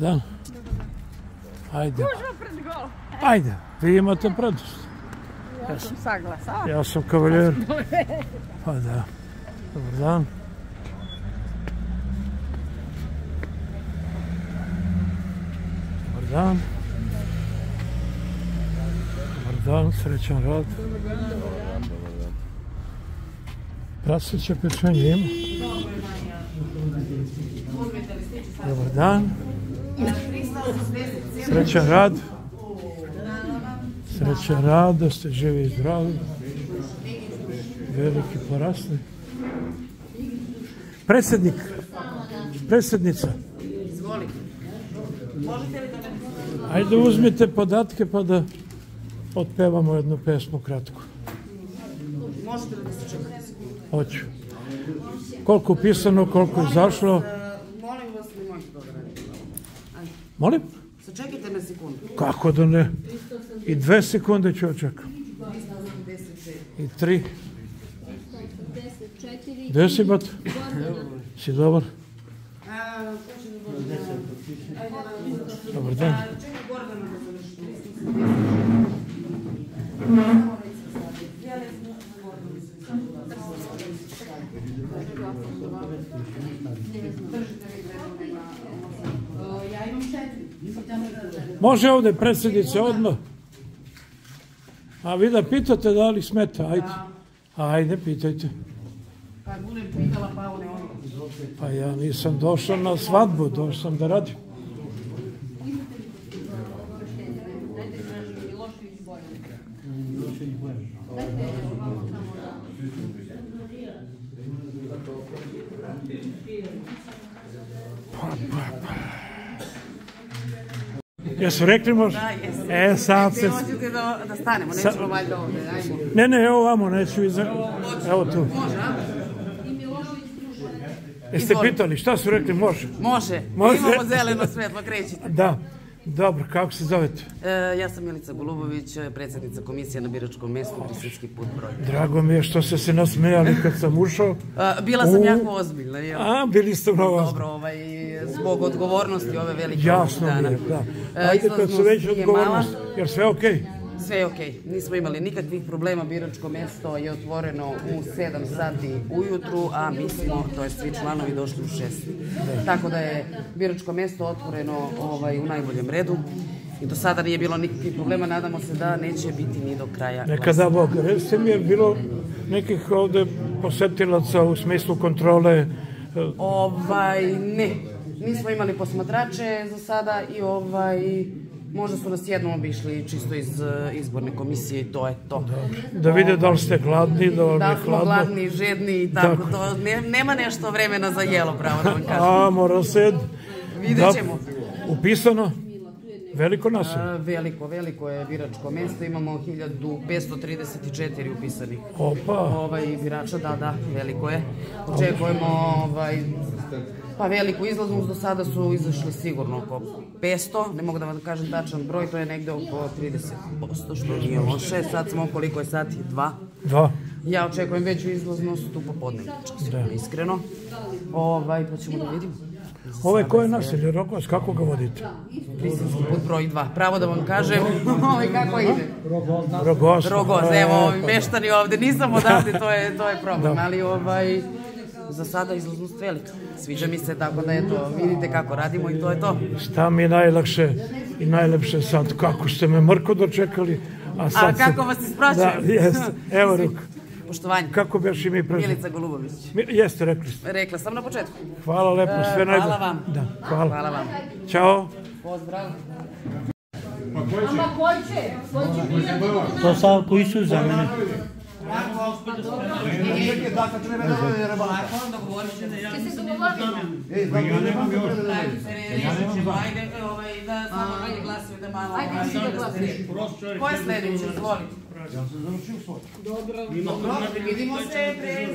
dan. Ajde. Gužva pred gol. Ajde, vi imate prednost. Ja sam saglasao. Ja sam kavaljer. Pa da. Dobar dan. Dobar dan. Dobar dan, srećan rad. Praseće pečenje ima. Dobar dan. Srećan rad. Srećan rad, da ste živi i zdravi. Veliki porasli. Predsjednik. Predsjednica. Ajde uzmite podatke pa da otpevamo jednu pesmu kratku. Možete li da se čekate? Hoću. Koliko upisano, koliko izašlo. Molim? sačekajte na sekundu. Kako da ne? I dve sekunde ću očekati. I tri. Gde si, bat? Si dobar? Na- Dobar dan. A, Čekaj Gordana da Može ovde predsjednice odmah. A vi da pitate da li smeta, ajde. Ajde, pitajte. Kad budem pitala Pavle, on... Pa ja nisam došao na svadbu, došao sam da radim. Jesu rekli može? Da, jesu. E, sad se... Hoćete da, da stanemo, nećemo valjda ovde, ajmo. Ne, ne, evo vamo, neću iza... Evo tu. Može, a? Jeste pitali šta su rekli može? Može. Može. Imamo zeleno svetlo, krećite. Da. Dobro, kako se zovete? E, ja sam Milica Golubović, predsjednica komisije na biračkom mjestu Brisinski put broj. Drago mi je što ste se nasmejali kad sam ušao. A, bila sam U. jako ozbiljna, jel? A, bili ste mnogo Dobro, ovaj, zbog odgovornosti ove velike Jasno dana. mi je, da. E, Ajde kad su već odgovornost, mala. jer sve okej? Sve je okej, nismo imali nikakvih problema, biračko mjesto je otvoreno u 7 sati ujutru, a mi smo, to je svi članovi, došli u 6. Tako da je biračko mjesto otvoreno ovaj, u najboljem redu i do sada nije bilo nikakvih problema, nadamo se da neće biti ni do kraja. Neka da Bog. Recite mi je bilo nekih ovde posetilaca u smislu kontrole. Ovaj, ne, nismo imali posmatrače za sada i ovaj, možda su nas jednom obišli čisto iz eh, izborne komisije i to je to. Da vide da li ste gladni, da vam Da je smo hladno. gladni, žedni i tako, to. Ne, nema nešto vremena za jelo, pravo da vam kažem. A, mora se... Vidjet Da, ćemo. Upisano? Veliko naselje. A, Veliko, veliko je biračko mjesto, imamo 1534 upisanih. Opa, Ovaj, birača, da, da, veliko je. Očekujemo ovaj, pa veliku izlaznost, do sada su izašli sigurno oko 500, ne mogu da vam kažem tačan broj, to je negde oko 30%, što nije loše. Sad smo, koliko je sati? Dva. dva. Ja očekujem veću izlaznost u popodne, iskreno. Ovaj, pa ćemo da vidimo. Ovo je koje naselje, Rokovac, kako ga vodite? Prisinski put broj 2. Pravo da vam kažem, ovaj kako ide. Rogoz. Rogoz, E, evo, meštani ovde, nisam odavde, to je, to je problem, ali ovaj, za sada izlaznost velika. Sviđa mi se, tako da eto, vidite kako radimo i to je to. Šta mi je najlakše i najlepše sad? Kako ste me mrko dočekali? A, sad A kako vas ispraćujem? Da, jeste. Evo ruk. Poštovanje. Kako beš i mi prezime? Milica Golubović. Mi- Jeste, rekli ste. Rekla sam na početku. Hvala lepo, sve E, najbolje. hvala vam. Da, hvala. Hvala vam. Ćao. Pozdrav. To sad koji su za mene. Ajde, ovaj, da samo da malo... Ko je sljedeći? Izvoli. Dobro, vidimo se pre.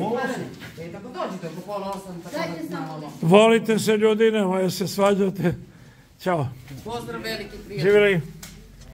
E, tako dođite oko pola osam, tako da znamo. Volite se ljudi, nemoj se svađate. Ćao. Pozdrav veliki prijatelj. Živjeli.